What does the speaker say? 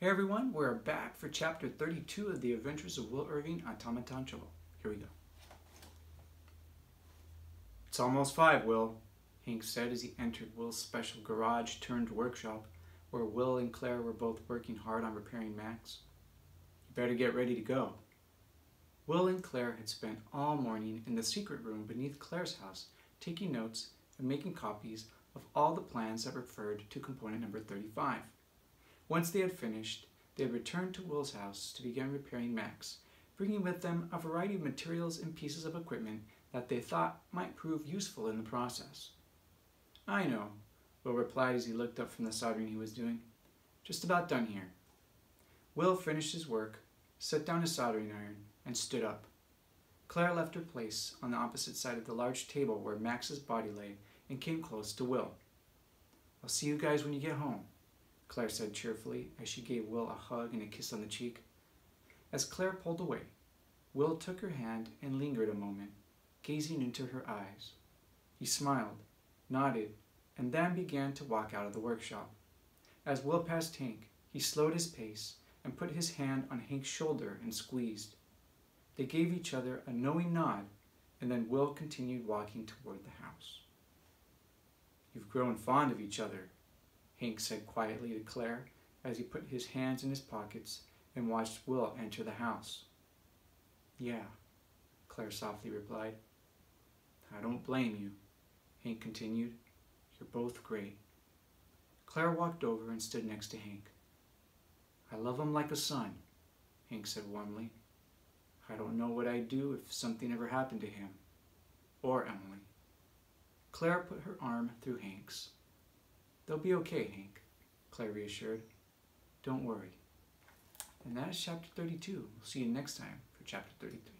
Hey everyone, we're back for chapter 32 of The Adventures of Will Irving on Automaton Trouble. Here we go. It's almost five, Will, Hank said as he entered Will's special garage turned workshop, where Will and Claire were both working hard on repairing Max. You better get ready to go. Will and Claire had spent all morning in the secret room beneath Claire's house, taking notes and making copies of all the plans that referred to component number 35. Once they had finished, they returned to Will's house to begin repairing Max, bringing with them a variety of materials and pieces of equipment that they thought might prove useful in the process. I know, Will replied as he looked up from the soldering he was doing. Just about done here. Will finished his work, set down his soldering iron, and stood up. Claire left her place on the opposite side of the large table where Max's body lay and came close to Will. I'll see you guys when you get home. Claire said cheerfully as she gave Will a hug and a kiss on the cheek. As Claire pulled away, Will took her hand and lingered a moment, gazing into her eyes. He smiled, nodded, and then began to walk out of the workshop. As Will passed Hank, he slowed his pace and put his hand on Hank's shoulder and squeezed. They gave each other a knowing nod, and then Will continued walking toward the house. You've grown fond of each other, Hank said quietly to Claire as he put his hands in his pockets and watched Will enter the house. Yeah, Claire softly replied. I don't blame you, Hank continued. You're both great. Claire walked over and stood next to Hank. I love him like a son, Hank said warmly. I don't know what I'd do if something ever happened to him, or Emily. Claire put her arm through Hank's. They'll be okay, Hank, Claire reassured. Don't worry. And that is chapter 32. We'll see you next time for chapter 33.